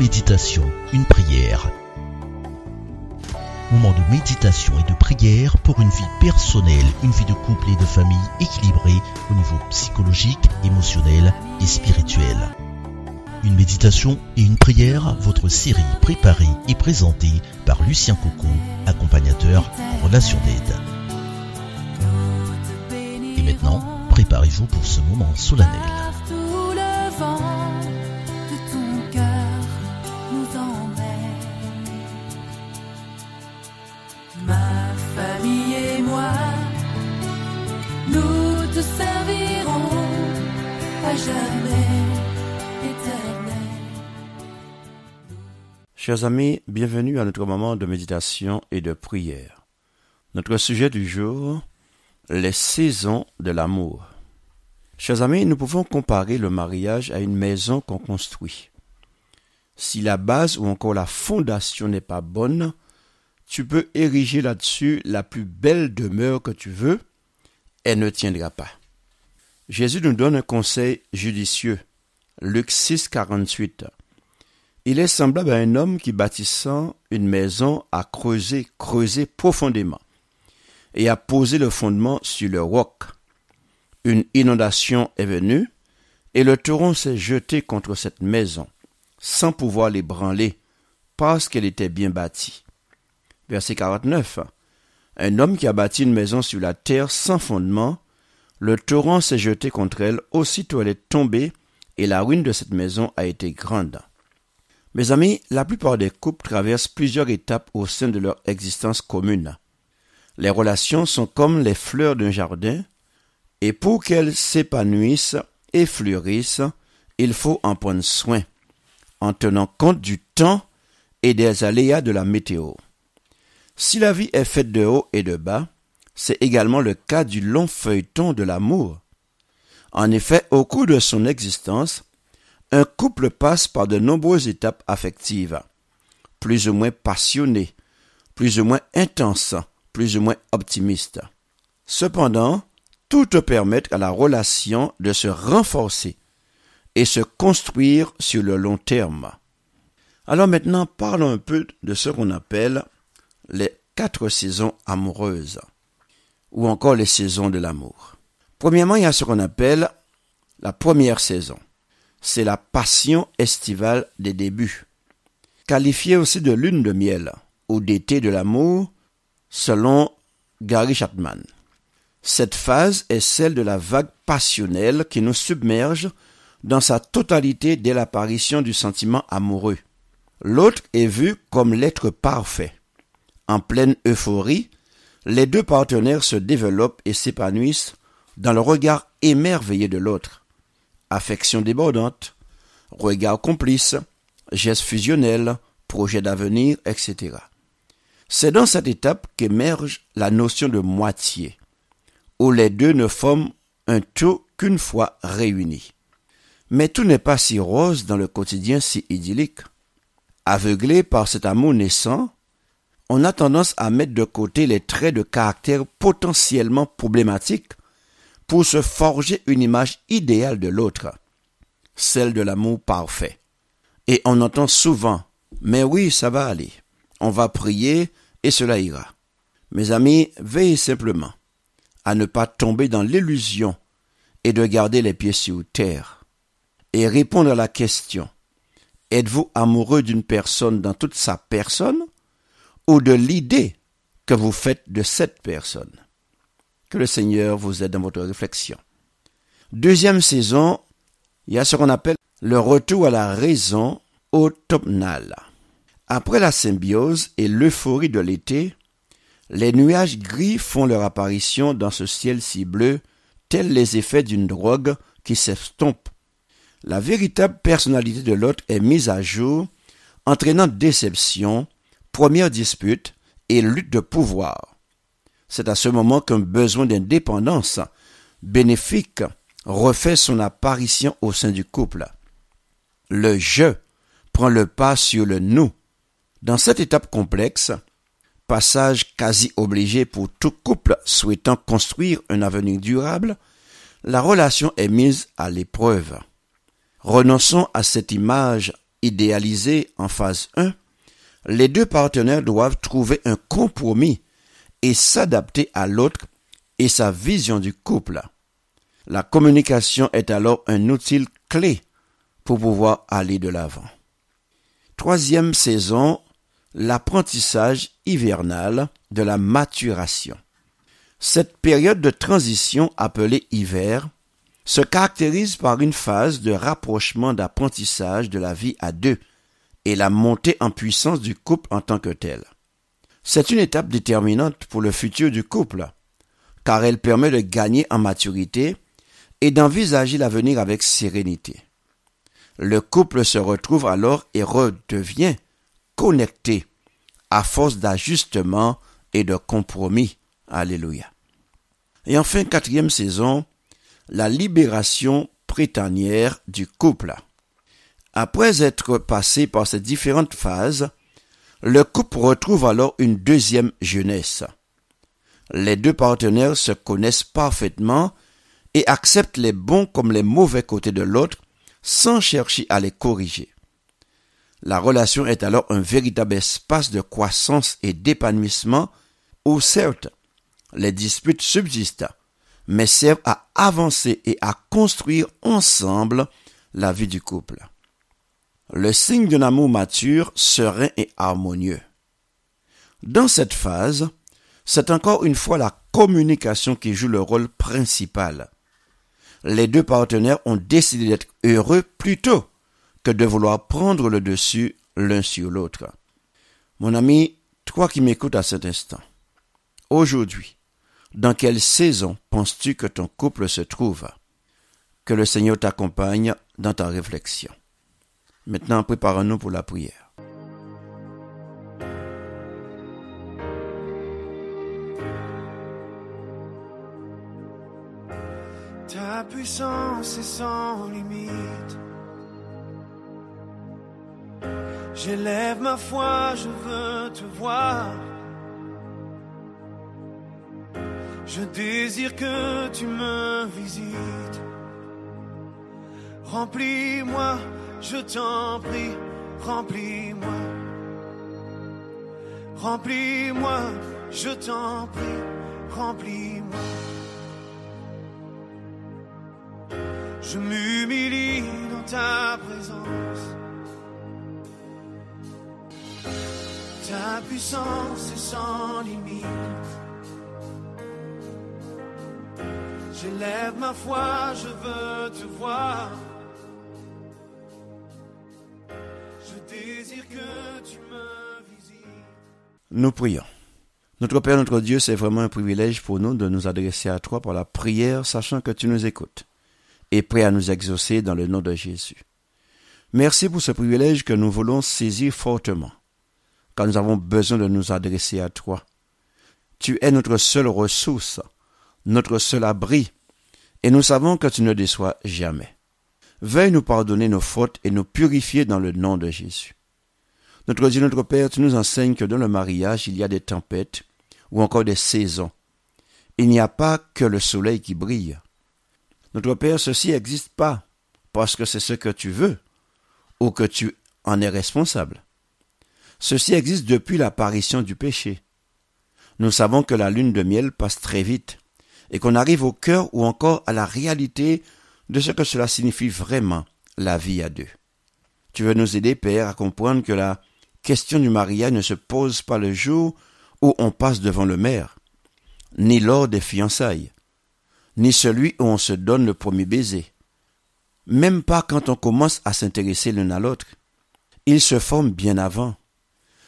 méditation, une prière. Moment de méditation et de prière pour une vie personnelle, une vie de couple et de famille équilibrée au niveau psychologique, émotionnel et spirituel. Une méditation et une prière, votre série préparée et présentée par Lucien Coco, accompagnateur en relation d'aide. Et maintenant, préparez-vous pour ce moment solennel. Chers amis, bienvenue à notre moment de méditation et de prière. Notre sujet du jour, les saisons de l'amour. Chers amis, nous pouvons comparer le mariage à une maison qu'on construit. Si la base ou encore la fondation n'est pas bonne, tu peux ériger là-dessus la plus belle demeure que tu veux, elle ne tiendra pas. Jésus nous donne un conseil judicieux. Luc 6, 48. Il est semblable à un homme qui bâtissant une maison a creusé, creusé profondément et a posé le fondement sur le roc. Une inondation est venue et le torrent s'est jeté contre cette maison sans pouvoir l'ébranler parce qu'elle était bien bâtie. Verset 49. Un homme qui a bâti une maison sur la terre sans fondement, le torrent s'est jeté contre elle, aussitôt elle est tombée et la ruine de cette maison a été grande. Mes amis, la plupart des couples traversent plusieurs étapes au sein de leur existence commune. Les relations sont comme les fleurs d'un jardin, et pour qu'elles s'épanouissent et fleurissent, il faut en prendre soin, en tenant compte du temps et des aléas de la météo. Si la vie est faite de haut et de bas, c'est également le cas du long feuilleton de l'amour. En effet, au cours de son existence, un couple passe par de nombreuses étapes affectives, plus ou moins passionnées, plus ou moins intenses, plus ou moins optimistes. Cependant, toutes permettent à la relation de se renforcer et se construire sur le long terme. Alors maintenant, parlons un peu de ce qu'on appelle les quatre saisons amoureuses, ou encore les saisons de l'amour. Premièrement, il y a ce qu'on appelle la première saison. C'est la passion estivale des débuts, qualifiée aussi de lune de miel ou d'été de l'amour, selon Gary Chapman. Cette phase est celle de la vague passionnelle qui nous submerge dans sa totalité dès l'apparition du sentiment amoureux. L'autre est vu comme l'être parfait. En pleine euphorie, les deux partenaires se développent et s'épanouissent dans le regard émerveillé de l'autre. Affection débordante, regard complice, gestes fusionnels, projets d'avenir, etc. C'est dans cette étape qu'émerge la notion de moitié, où les deux ne forment un tout qu'une fois réunis. Mais tout n'est pas si rose dans le quotidien si idyllique. Aveuglé par cet amour naissant, on a tendance à mettre de côté les traits de caractère potentiellement problématiques pour se forger une image idéale de l'autre, celle de l'amour parfait. Et on entend souvent, mais oui, ça va aller. On va prier et cela ira. Mes amis, veillez simplement à ne pas tomber dans l'illusion et de garder les pieds sur terre et répondre à la question Êtes-vous amoureux d'une personne dans toute sa personne ou de l'idée que vous faites de cette personne? Que le Seigneur vous aide dans votre réflexion. Deuxième saison, il y a ce qu'on appelle le retour à la raison automnale. Après la symbiose et l'euphorie de l'été, les nuages gris font leur apparition dans ce ciel si bleu, tels les effets d'une drogue qui s'estompe. La véritable personnalité de l'autre est mise à jour, entraînant déception, première dispute et lutte de pouvoir. C'est à ce moment qu'un besoin d'indépendance bénéfique refait son apparition au sein du couple. Le je prend le pas sur le nous. Dans cette étape complexe, passage quasi obligé pour tout couple souhaitant construire un avenir durable, la relation est mise à l'épreuve. Renonçons à cette image idéalisé en phase 1, les deux partenaires doivent trouver un compromis et s'adapter à l'autre et sa vision du couple. La communication est alors un outil clé pour pouvoir aller de l'avant. Troisième saison, l'apprentissage hivernal de la maturation. Cette période de transition appelée hiver se caractérise par une phase de rapprochement d'apprentissage de la vie à deux et la montée en puissance du couple en tant que tel. C'est une étape déterminante pour le futur du couple, car elle permet de gagner en maturité et d'envisager l'avenir avec sérénité. Le couple se retrouve alors et redevient connecté à force d'ajustement et de compromis. Alléluia. Et enfin, quatrième saison, la libération prétanière du couple. Après être passé par ces différentes phases, le couple retrouve alors une deuxième jeunesse. Les deux partenaires se connaissent parfaitement et acceptent les bons comme les mauvais côtés de l'autre sans chercher à les corriger. La relation est alors un véritable espace de croissance et d'épanouissement où certes les disputes subsistent, mais servent à avancer et à construire ensemble la vie du couple. Le signe d'un amour mature, serein et harmonieux. Dans cette phase, c'est encore une fois la communication qui joue le rôle principal. Les deux partenaires ont décidé d'être heureux plutôt que de vouloir prendre le dessus l'un sur l'autre. Mon ami, toi qui m'écoutes à cet instant, aujourd'hui, dans quelle saison penses-tu que ton couple se trouve? Que le Seigneur t'accompagne dans ta réflexion. Maintenant, préparons-nous pour la prière. Ta puissance est sans limite. J'élève ma foi, je veux te voir. Je désire que tu me visites. Remplis-moi, je t'en prie, remplis-moi. Remplis-moi, je t'en prie, remplis-moi. Je m'humilie dans ta présence. Ta puissance est sans limite. J'élève ma foi, je veux te voir. Nous prions. Notre Père, notre Dieu, c'est vraiment un privilège pour nous de nous adresser à toi par la prière, sachant que tu nous écoutes et prêt à nous exaucer dans le nom de Jésus. Merci pour ce privilège que nous voulons saisir fortement, quand nous avons besoin de nous adresser à toi. Tu es notre seule ressource, notre seul abri, et nous savons que tu ne déçois jamais. Veuille nous pardonner nos fautes et nous purifier dans le nom de Jésus. Notre Dieu, notre Père, tu nous enseignes que dans le mariage, il y a des tempêtes ou encore des saisons. Il n'y a pas que le soleil qui brille. Notre Père, ceci n'existe pas parce que c'est ce que tu veux ou que tu en es responsable. Ceci existe depuis l'apparition du péché. Nous savons que la lune de miel passe très vite et qu'on arrive au cœur ou encore à la réalité de ce que cela signifie vraiment la vie à deux. Tu veux nous aider, Père, à comprendre que la question du mariage ne se pose pas le jour où on passe devant le maire, ni lors des fiançailles, ni celui où on se donne le premier baiser, même pas quand on commence à s'intéresser l'un à l'autre. Il se forme bien avant.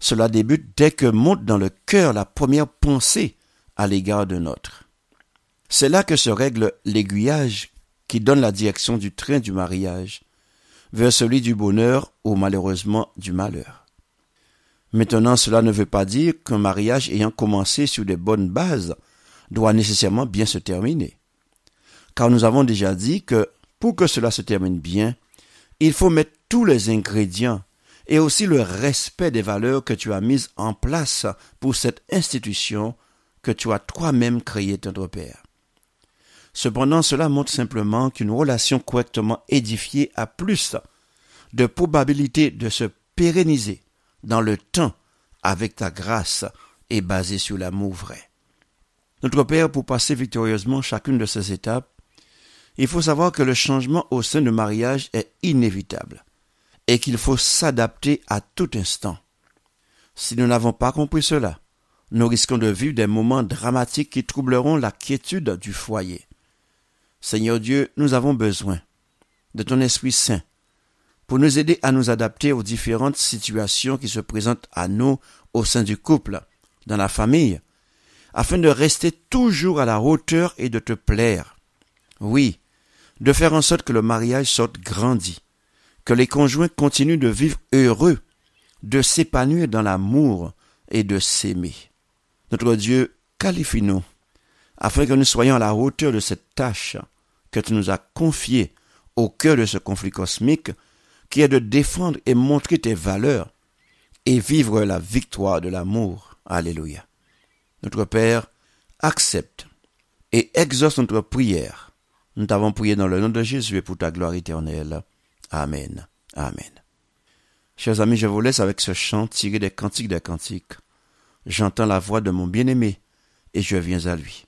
Cela débute dès que monte dans le cœur la première pensée à l'égard de notre. C'est là que se règle l'aiguillage qui donne la direction du train du mariage vers celui du bonheur ou malheureusement du malheur. Maintenant, cela ne veut pas dire qu'un mariage ayant commencé sur des bonnes bases doit nécessairement bien se terminer. Car nous avons déjà dit que pour que cela se termine bien, il faut mettre tous les ingrédients et aussi le respect des valeurs que tu as mises en place pour cette institution que tu as toi-même créée, ton Père. Cependant, cela montre simplement qu'une relation correctement édifiée a plus de probabilité de se pérenniser dans le temps avec ta grâce est basée sur l'amour vrai. Notre Père, pour passer victorieusement chacune de ces étapes, il faut savoir que le changement au sein du mariage est inévitable et qu'il faut s'adapter à tout instant. Si nous n'avons pas compris cela, nous risquons de vivre des moments dramatiques qui troubleront la quiétude du foyer. Seigneur Dieu, nous avons besoin de ton Esprit Saint pour nous aider à nous adapter aux différentes situations qui se présentent à nous au sein du couple, dans la famille, afin de rester toujours à la hauteur et de te plaire. Oui, de faire en sorte que le mariage sorte grandi, que les conjoints continuent de vivre heureux, de s'épanouir dans l'amour et de s'aimer. Notre Dieu, qualifie-nous, afin que nous soyons à la hauteur de cette tâche que tu nous as confiée au cœur de ce conflit cosmique, qui est de défendre et montrer tes valeurs et vivre la victoire de l'amour. Alléluia. Notre Père, accepte et exauce notre prière. Nous t'avons prié dans le nom de Jésus et pour ta gloire éternelle. Amen. Amen. Chers amis, je vous laisse avec ce chant tiré des cantiques des cantiques. J'entends la voix de mon bien-aimé et je viens à lui.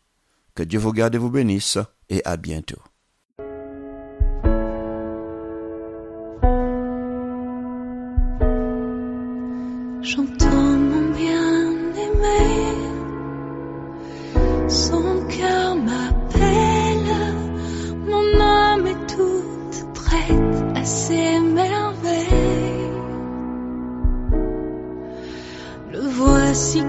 Que Dieu vous garde et vous bénisse et à bientôt. J'entends mon bien-aimé, son cœur m'appelle, mon âme est toute prête à ses merveilles. Le voici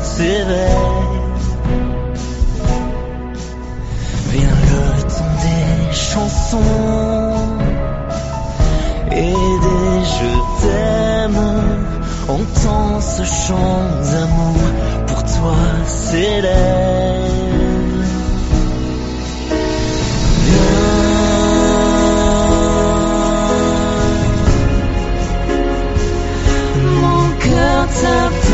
s'éveillent. Viens le temps des chansons et des je t'aime. Entends ce chant d'amour pour toi s'élève. Mon cœur t'appelle,